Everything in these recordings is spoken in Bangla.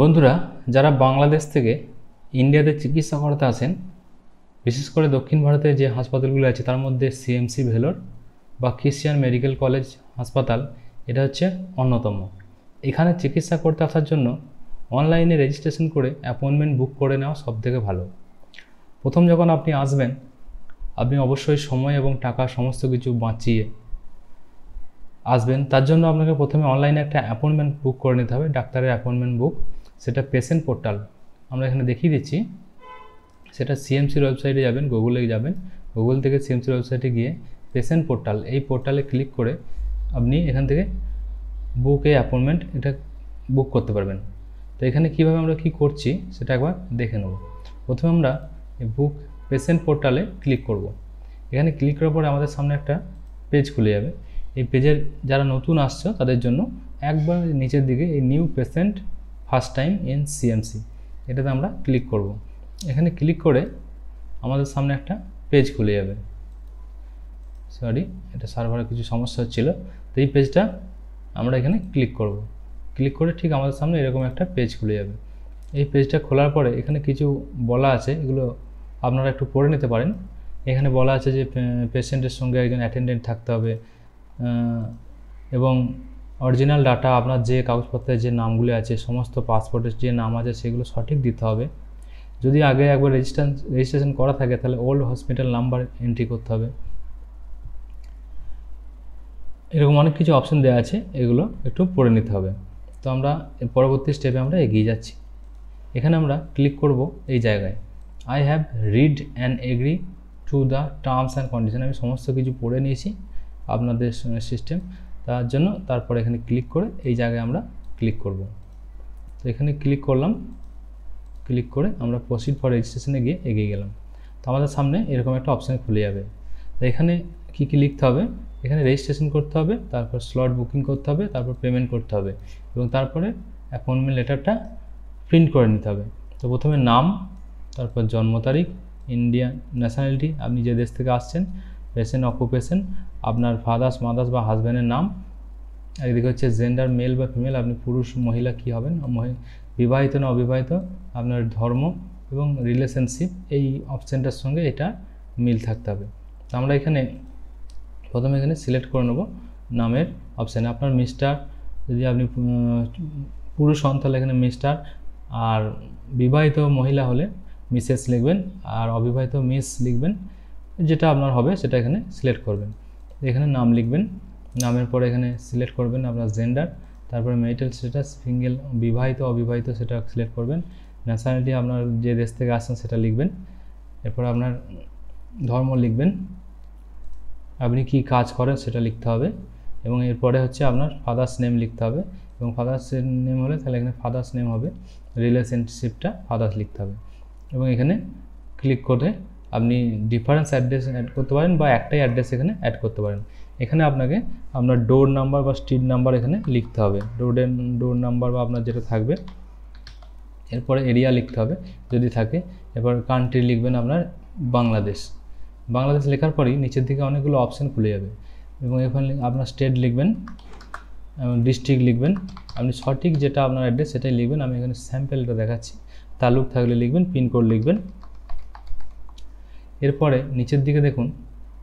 বন্ধুরা, যারা বাংলাদেশ থেকে ইন্ডিয়াতে চিকিৎসা করাতে আসেন বিশেষ করে দক্ষিণ ভারতে যে হাসপাতালগুলো আছে, তার মধ্যে সিএমসি ভেলোর বা ক্রিশ্চিয়ান মেডিকেল কলেজ হাসপাতাল, এটা হচ্ছে অন্যতম। এখানে চিকিৎসা করতে আসার জন্য অনলাইনে রেজিস্ট্রেশন করে অ্যাপয়েন্টমেন্ট বুক করে নেওয়া সবথেকে ভালো। প্রথম যখন আপনি আসবেন, আপনি অবশ্যই সময় এবং টাকা সমস্ত কিছু বাঁচিয়ে আসবেন। তার জন্য আপনাকে প্রথমে অনলাইনে একটা অ্যাপয়েন্টমেন্ট বুক করে নিতে হবে, ডাক্তারের অ্যাপয়েন্টমেন্ট বুক। সেটা পেশেন্ট পোর্টাল, আমরা এখানে দেখিয়ে দিচ্ছি। সেটা সিএমসির ওয়েবসাইটে যাবেন গুগলে যাবেন। গুগল থেকে সিএমসির ওয়েবসাইটে গিয়ে পেশেন্ট পোর্টাল, এই পোর্টালে ক্লিক করে আপনি এখান থেকে বুক এ অ্যাপয়েন্টমেন্ট এটা বুক করতে পারবেন। তো এখানে কীভাবে আমরা কি করছি, সেটা একবার দেখে নেব। প্রথমে আমরা বুক পেশেন্ট পোর্টালে ক্লিক করব। এখানে ক্লিক করার পরে আমাদের সামনে একটা পেজ খুলে যাবে। এই পেজের যারা নতুন আসছে, তাদের জন্য একবার নিচের দিকে এই new patient first time in CMC এটাতে আমরা ক্লিক করব। এখানে ক্লিক করে আমাদের সামনে একটা পেজ খুলে যাবে। সরি এটা সার্ভারে কিছু সমস্যা হচ্ছিল। তো এই পেজটা আমরা এখানে ক্লিক করব। ক্লিক করে ঠিক আমাদের সামনে এরকম একটা পেজ খুলে যাবে। এই পেজটা খোলার পরে এখানে কিছু বলা আছে, এগুলো আপনারা একটু পড়ে নিতে পারেন। এখানে বলা আছে যে পেশেন্টের সঙ্গে একজন অ্যাটেন্ডেন্ট থাকতে হবে। এবং অরিজিনাল ডাটা আপনার যে কাগজপত্রের যে নামগুলি আছে, সমস্ত পাসপোর্টের যে নাম আছে সেগুলো সঠিক দিতে হবে। যদি আগে একবার রেজিস্ট্রেশন রেজিস্ট্রেশন করা থাকে তাহলে ওল্ড হসপিটাল নাম্বার এন্ট্রি করতে হবে। এরকম অনেক কিছু অপশন দেওয়া আছে, এগুলো একটু পড়ে নিতে হবে। তো আমরা পরবর্তী স্টেপে আমরা এগিয়ে যাচ্ছি। এখানে আমরা ক্লিক করব এই জায়গায়। I have read and agree to the terms and condition আমি সমস্ত কিছু পড়ে নিয়েছি। আপনাদের সিস্টেম তার জন্য তারপর এখানে ক্লিক করে এই জায়গায় আমরা ক্লিক করব। তো এখানে ক্লিক করলাম ক্লিক করে আমরা প্রসিড ফর রেজিস্ট্রেশনে গিয়ে এগিয়ে গেলাম। তো আমাদের সামনে এরকম একটা অপশান খুলে যাবে। তো এখানে কী কী লিখতে হবে? এখানে রেজিস্ট্রেশন করতে হবে, তারপর স্লট বুকিং করতে হবে, তারপর পেমেন্ট করতে হবে এবং তারপরে অ্যাপয়েন্টমেন্ট লেটারটা প্রিন্ট করে নিতে হবে। তো প্রথমে নাম, তারপর জন্ম তারিখ ইন্ডিয়ান ন্যাশনালিটি আপনি যে দেশ থেকে আসছেন পেশেন্ট অকুপেশন আপনার ফাদার্স মাদার্স বা হাজব্যান্ডের নাম। একদিকে হচ্ছে জেন্ডার মেল বা ফিমেল আপনি পুরুষ, মহিলা কী হবেন? বিবাহিত না অবিবাহিত, আপনার ধর্ম এবং রিলেশনশিপ এই অপশানটার সঙ্গে এটা মিল থাকতে হবে। তো আমরা এখানে প্রথমে এখানে সিলেক্ট করে নেব নামের অপশানে আপনার মিস্টার যদি আপনি পুরুষ হন তাহলে এখানে মিস্টার আর বিবাহিত মহিলা হলে মিসেস লিখবেন, আর অবিবাহিত মিস লিখবেন যেটা আপনার হবে, সেটা এখানে সিলেক্ট করবেন। এখানে নাম লিখবেন, নামের পরে এখানে সিলেক্ট করবেন আপনার জেন্ডার তারপরে মেরিটাল স্ট্যাটাস সিঙ্গেল বিবাহিত, অবিবাহিত, সেটা সিলেক্ট করবেন। ন্যাশনালিটি আপনার যে দেশ থেকে আসছেন, সেটা লিখবেন। এরপর আপনার ধর্ম লিখবেন। আপনি কি কাজ করেন, সেটা লিখতে হবে। এবং এরপরে হচ্ছে আপনার ফাদার্স নেম লিখতে হবে। এবং ফাদার্স নেম হলে তাহলে এখানে ফাদার্স নেম হবে। রিলেশনশিপটা ফাদার্স লিখতে হবে। এবং এখানে ক্লিক করে আপনি ডিফারেন্স অ্যাড্রেস অ্যাড করতে পারেন বা একটাই অ্যাড্রেস এখানে অ্যাড করতে পারেন। এখানে আপনাকে আপনার ডোর নাম্বার বা স্ট্রিট নাম্বার এখানে লিখতে হবে। ডোরের ডোর নাম্বার বা আপনার যেটা থাকবে, এরপরে এরিয়া লিখতে হবে যদি থাকে। এরপর কান্ট্রি লিখবেন আপনার বাংলাদেশ। বাংলাদেশ লেখার পরেই নিচের দিকে অনেকগুলো অপশান খুলে যাবে। এবং এখানে আপনার স্টেট লিখবেন, এবং ডিস্ট্রিক্ট লিখবেন। আপনি সঠিক যেটা আপনার অ্যাড্রেস সেটাই লিখবেন। আমি এখানে স্যাম্পেলটা দেখাচ্ছি। তালুক থাকলে লিখবেন পিনকোড লিখবেন। এরপরে নিচের দিকে দেখুন,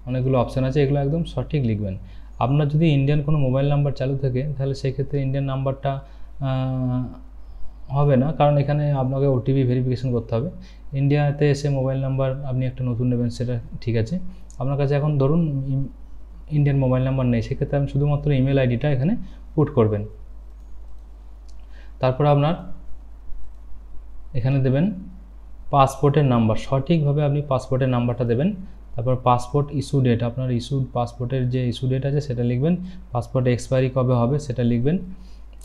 অনেকগুলো অপশান আছে, এগুলো একদম সঠিক লিখবেন। আপনার যদি ইন্ডিয়ান কোনো মোবাইল নাম্বার চালু থাকে, তাহলে সেই ক্ষেত্রে ইন্ডিয়ান নাম্বারটা হবে না, কারণ এখানে আপনাকে ওটিপি ভেরিফিকেশন করতে হবে। ইন্ডিয়াতে এসে মোবাইল নাম্বার আপনি একটা নতুন নেবেন, সেটা ঠিক আছে। আপনার কাছে এখন ধরুন ইন্ডিয়ান মোবাইল নাম্বার নেই, সেক্ষেত্রে আপনি শুধুমাত্র ইমেল আইডিটা এখানে পুট করবেন। তারপর আপনার, এখানে দেবেন পাসপোর্টের নাম্বার, সঠিকভাবে আপনি পাসপোর্টের নাম্বারটা দেবেন, তারপর পাসপোর্ট ইস্যু ডেট, আপনার ইস্যুড পাসপোর্টের যে ইস্যু ডেট আছে সেটা লিখবেন, পাসপোর্ট এক্সপায়ারি কবে হবে সেটা লিখবেন,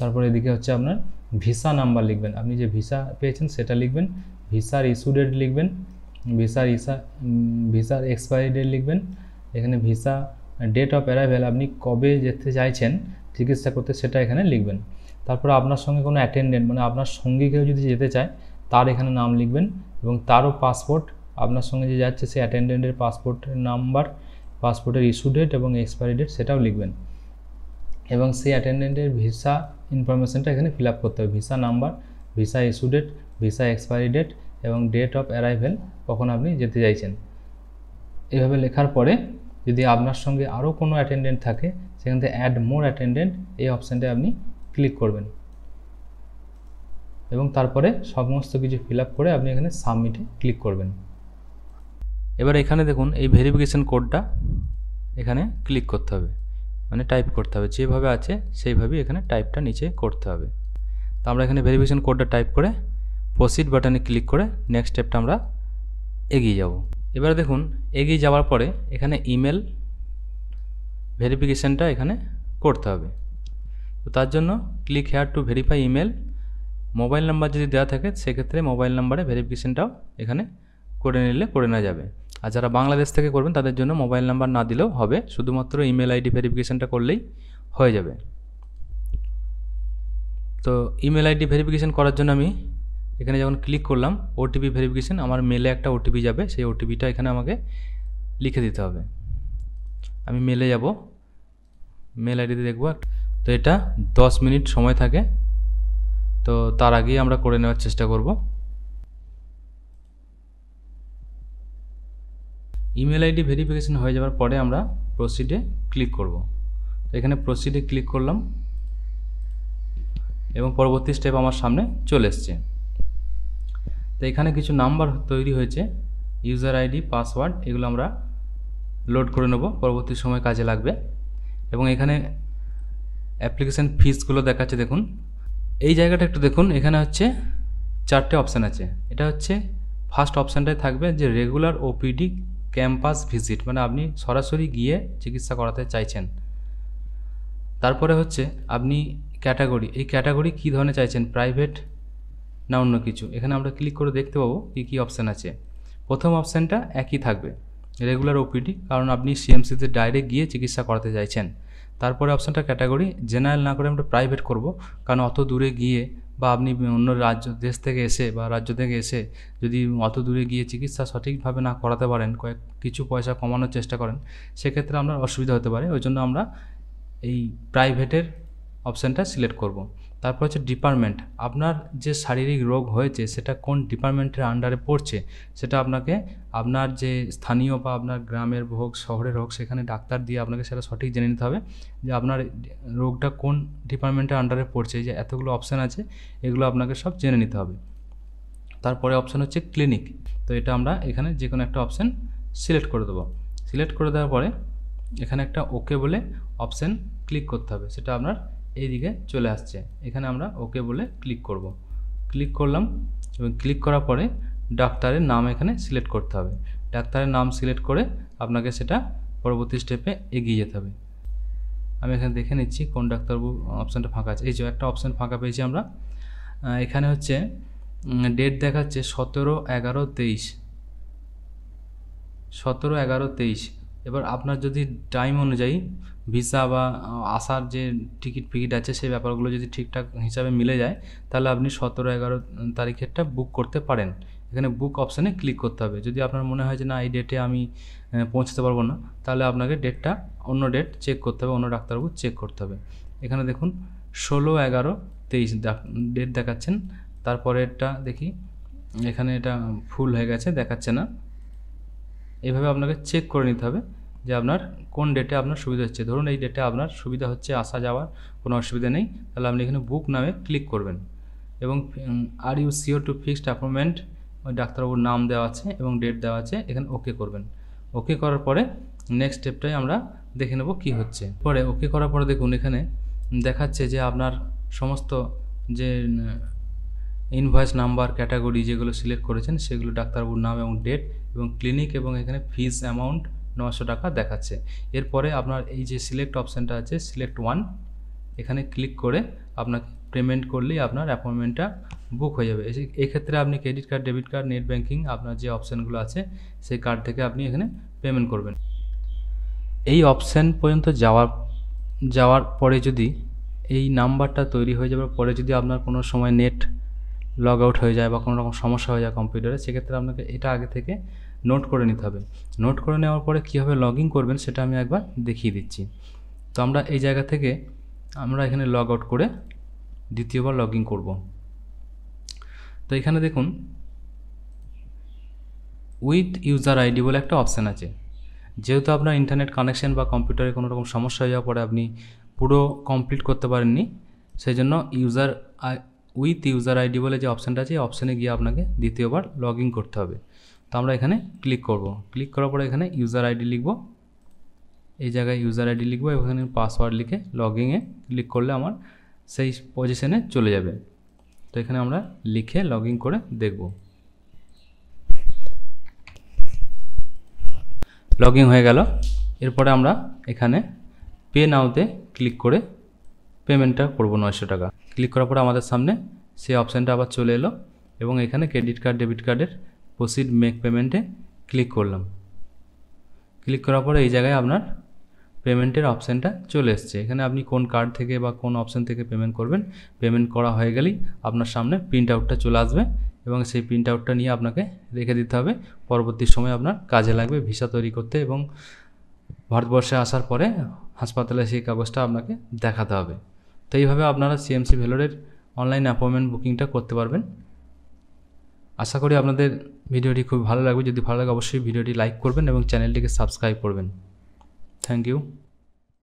তারপর এদিকে হচ্ছে আপনার ভিসা নাম্বার লিখবেন, আপনি যে ভিসা পেয়েছেন সেটা লিখবেন, ভিসার ইস্যু ডেট লিখবেন, ভিসার ইসা ভিসার এক্সপায়ারি ডেট লিখবেন, এখানে ভিসা ডেট অফ অ্যারাইভেল আপনি কবে যেতে চাইছেন, চিকিৎসা করতে সেটা এখানে লিখবেন, তারপর আপনার সঙ্গে কোনো অ্যাটেন্ডেন্ট মানে আপনার সঙ্গী কেউ যদি যেতে চায়, তার এখানে নাম লিখবেন এবং তারও পাসপোর্ট, আপনার সঙ্গে যে যাচ্ছে সেই অ্যাটেন্ডেন্টের পাসপোর্টের নাম্বার, পাসপোর্টের ইস্যু ডেট এবং এক্সপায়ারি ডেট সেটাও লিখবেন। এবং সেই অ্যাটেন্ডেন্টের ভিসা ইনফরমেশানটা এখানে ফিল আপ করতে হবে। Visa number visa issue date visa expiry date এবং ডেট অফ অ্যারাইভেল কখন আপনি যেতে চাইছেন। এভাবে লেখার পরে যদি আপনার সঙ্গে আরও কোনো অ্যাটেন্ডেন্ট থাকে, সেখান থেকে অ্যাড মোর অ্যাটেন্ডেন্ট এই অপশানটায় আপনি ক্লিক করবেন। এবং তারপরে সমস্ত কিছু ফিল করে আপনি এখানে সাবমিটে ক্লিক করবেন। এবার এখানে দেখুন, এই ভেরিফিকেশান কোডটা এখানে ক্লিক করতে হবে। মানে টাইপ করতে হবে। যেভাবে আছে, সেইভাবেই এখানে টাইপটা নিচে করতে হবে। তো আমরা এখানে ভেরিফিকেশান কোডটা টাইপ করে প্রসিড বাটনে ক্লিক করে নেক্সট স্টেপটা আমরা এগিয়ে যাব। এবারে দেখুন, এগিয়ে যাওয়ার পরে এখানে ইমেল ভেরিফিকেশানটা এখানে করতে হবে। তো তার জন্য click here to verify email mobile number যদি দেওয়া থাকে, সেক্ষেত্রে মোবাইল নাম্বারে ভেরিফিকেশানটাও এখানে করে নিলে করে নেওয়া যাবে। আর যারা বাংলাদেশ থেকে করবেন, তাদের জন্য মোবাইল নাম্বার না দিলেও হবে। শুধুমাত্র ইমেল আইডি ভেরিফিকেশানটা করলেই হয়ে যাবে। তো ইমেল আইডি ভেরিফিকেশান করার জন্য আমি এখানে যখন ক্লিক করলাম, ওটিপি ভেরিফিকেশান, আমার মেলে একটা ওটিপি যাবে। সেই ওটিপিটা এখানে আমাকে লিখে দিতে হবে। আমি মেলে যাব। মেল আইডিতে দেখব। তো এটা দশ মিনিট সময় থাকে। তো তার আগেই আমরা করে নেওয়ার চেষ্টা করব। ইমেল আইডি ভেরিফিকেশান হয়ে যাওয়ার পরে আমরা প্রসিডে ক্লিক করব। তো এখানে প্রসিডে ক্লিক করলাম এবং পরবর্তী স্টেপ আমার সামনে চলে এসছে। তো এখানে কিছু নাম্বার তৈরি হয়েছে ইউজার আইডি পাসওয়ার্ড এগুলো আমরা লোড করে নেব, পরবর্তী সময় কাজে লাগবে। এবং এখানে অ্যাপ্লিকেশান ফিসগুলো দেখাচ্ছে, দেখুন। এই জায়গাটা একটু দেখুন, এখানে হচ্ছে চারটে অপশান আছে। এটা হচ্ছে ফার্স্ট অপশানটায় থাকবে যে রেগুলার ওপিডি ক্যাম্পাস ভিজিট মানে আপনি সরাসরি গিয়ে চিকিৎসা করাতে চাইছেন। তারপরে হচ্ছে আপনি ক্যাটাগরি এই ক্যাটাগরি কী ধরনের চাইছেন প্রাইভেট না অন্য কিছু? এখানে আমরা ক্লিক করে দেখতে পাবো কী কী অপশান আছে। প্রথম অপশানটা একই থাকবে। রেগুলার ওপিডি কারণ আপনি সিএমসিতে ডাইরেক্ট গিয়ে চিকিৎসা করাতে চাইছেন। তারপরে অপশানটা ক্যাটাগরি জেনারেল না করে আমরা প্রাইভেট করব, কারণ অত দূরে গিয়ে বা আপনি অন্য রাজ্য, দেশ থেকে এসে বা রাজ্য থেকে এসে যদি অত দূরে গিয়ে চিকিৎসা সঠিকভাবে না করাতে পারেন, কয়েক, কিছু পয়সা কমানোর চেষ্টা করেন, সেক্ষেত্রে আপনার অসুবিধা হতে পারে। ওই জন্য আমরা এই প্রাইভেটের অপশানটা সিলেক্ট করব। তারপর হচ্ছে ডিপার্টমেন্ট আপনার যে শারীরিক রোগ হয়েছে, সেটা কোন ডিপার্টমেন্টের আন্ডারে পড়ছে, সেটা আপনাকে আপনার যে স্থানীয় বা আপনার গ্রামের হোক, শহরের হোক, সেখানে ডাক্তার দিয়ে আপনাকে সেটা সঠিক জেনে নিতে হবে যে আপনার রোগটা কোন ডিপার্টমেন্টের আন্ডারে পড়ছে। যে এতগুলো অপশান আছে, এগুলো আপনাকে সব জেনে নিতে হবে। তারপরে অপশান হচ্ছে ক্লিনিক তো এটা আমরা এখানে যে কোনো একটা অপশান সিলেক্ট করে দেবো। সিলেক্ট করে দেওয়ার পরে এখানে একটা ওকে বলে অপশান ক্লিক করতে হবে। সেটা আপনার এইদিকে চলে আসছে। এখানে আমরা ওকে বলে ক্লিক করব। ক্লিক করলাম এবং ক্লিক করার পরে ডাক্তারের নাম এখানে সিলেক্ট করতে হবে। ডাক্তারের নাম সিলেক্ট করে আপনাকে সেটা পরবর্তী স্টেপে এগিয়ে যেতে হবে। আমি এখানে দেখে নিচ্ছি কোন ডাক্তারবাবু অপশানটা ফাঁকা আছে। এই যে একটা অপশান ফাঁকা পেয়েছি আমরা। এখানে হচ্ছে ডেট দেখাচ্ছে সতেরো এগারো তেইশ। সতেরো এগারো তেইশ। এবার আপনার যদি টাইম অনুযায়ী ভিসা বা আসার যে টিকিট ফিকিট আছে সেই ব্যাপারগুলো যদি ঠিকঠাক হিসাবে মিলে যায়, তাহলে আপনি সতেরো, এগারো তারিখেরটা বুক করতে পারেন। এখানে বুক অপশানে ক্লিক করতে হবে। যদি আপনার মনে হয় যে না, এই ডেটে আমি পৌঁছতে পারব না, তাহলে আপনাকে ডেটটা অন্য ডেট চেক করতে হবে, অন্য ডাক্তারবাবু চেক করতে হবে। এখানে দেখুন, ষোলো, এগারো, তেইশ ডেট দেখাচ্ছেন। তারপরেরটা দেখি, এখানে এটা ফুল হয়ে গেছে, দেখাচ্ছে না। এভাবে আপনাকে চেক করে নিতে হবে যে আপনার কোন ডেটে আপনার সুবিধা হচ্ছে। ধরুন এই ডেটে আপনার সুবিধা হচ্ছে আসা যাওয়ার কোনো অসুবিধা নেই, তাহলে আপনি এখানে বুক নামে ক্লিক করবেন। এবং are you sure to fixed appointment ওই ডাক্তারবাবুর নাম দেওয়া আছে এবং ডেট দেওয়া আছে, এখানে ওকে করবেন। ওকে করার পরে নেক্সট স্টেপটাই আমরা দেখে নেব কি হচ্ছে। পরে ওকে করার পরে দেখুন এখানে দেখাচ্ছে যে আপনার সমস্ত যে ইনভয়েস নাম্বার ক্যাটাগরি যেগুলো সিলেক্ট করেছেন, সেগুলো ডাক্তারবাবুর নাম এবং ডেট এবং ক্লিনিক এবং এখানে ফিজ অ্যামাউন্ট নশো টাকা দেখাচ্ছে। এরপরে আপনার এই যে সিলেক্ট অপশানটা আছে সিলেক্ট ওয়ান এখানে ক্লিক করে আপনাকে পেমেন্ট করলেই আপনার অ্যাপয়েন্টমেন্টটা বুক হয়ে যাবে। এক্ষেত্রে আপনি credit card debit card net banking আপনার যে অপশানগুলো আছে, সেই কার্ড থেকে আপনি এখানে পেমেন্ট করবেন। এই অপশান পর্যন্ত যাওয়ার যাওয়ার পরে যদি এই নাম্বারটা তৈরি হয়ে যাওয়ার পরে যদি আপনার কোনো সময় নেট লগ আউট হয়ে যায় বা কোনো রকম সমস্যা হয়ে যায় কম্পিউটারে সেক্ষেত্রে আপনাকে এটা আগে থেকে নোট করে নিতে হবে। নোট করে নেওয়ার পরে কীভাবে লগ ইন করবেন সেটা আমি একবার দেখিয়ে দিচ্ছি। তো আমরা এই জায়গা থেকে আমরা এখানে লগ আউট করে দ্বিতীয়বার লগ ইন করব। তো এখানে দেখুন উইথ ইউজার আইডি বলে একটা অপশান আছে। যেহেতু আপনার ইন্টারনেট কানেকশন বা কম্পিউটারে কোনো রকম সমস্যা হয়ে যাওয়ার পরে আপনি পুরো কমপ্লিট করতে পারেননি, সেই জন্য ইউজার উইথ ইউজার আইডি বলে যে অপশানটা আছে, এই অপশানে গিয়ে আপনাকে দ্বিতীয়বার লগ করতে হবে। তো আমরা এখানে ক্লিক করব। ক্লিক করার পরে এখানে ইউজার আইডি লিখব। এই জায়গায় ইউজার আইডি লিখব এখানে পাসওয়ার্ড লিখে লগইনে ক্লিক করলে আমার সেই পজিশনে চলে যাবে। তো এখানে আমরা লিখে লগ করে দেখব। লগ হয়ে গেল। এরপরে আমরা এখানে পে নাওতে ক্লিক করে পেমেন্টটা করব নয়শো টাকা। ক্লিক করার পরে আমাদের সামনে সেই অপশানটা আবার চলে এলো এবং এখানে ক্রেডিট কার্ড, ডেবিট কার্ডের প্রসিড মেক পেমেন্টে ক্লিক করলাম। ক্লিক করার পরে এই জায়গায় আপনার পেমেন্টের অপশানটা চলে এসছে। এখানে আপনি কোন কার্ড থেকে বা কোন অপশান থেকে পেমেন্ট করবেন, পেমেন্ট করা হয়ে গেলেই আপনার সামনে প্রিন্ট আউটটা চলে আসবে এবং সেই প্রিন্ট আউটটা নিয়ে আপনাকে রেখে দিতে হবে। পরবর্তী সময় আপনার কাজে লাগবে ভিসা তৈরি করতে এবং ভারতবর্ষে আসার পরে হাসপাতালে সেই কাগজটা আপনাকে দেখাতে হবে। তো এইভাবে আপনারা সিএমসি ভেলোরের অনলাইন অ্যাপয়েন্টমেন্ট বুকিংটা করতে পারবেন। আশা করি আপনাদের ভিডিওটি খুব ভালো লাগবে। যদি ভালো লাগে, অবশ্যই ভিডিওটি লাইক করবেন এবং চ্যানেলটিকে সাবস্ক্রাইব করবেন। Thank you